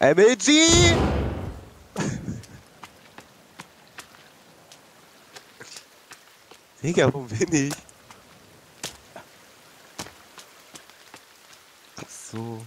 MG! Vem cá, vamos ver Ach so.